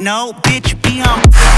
No, bitch, be on.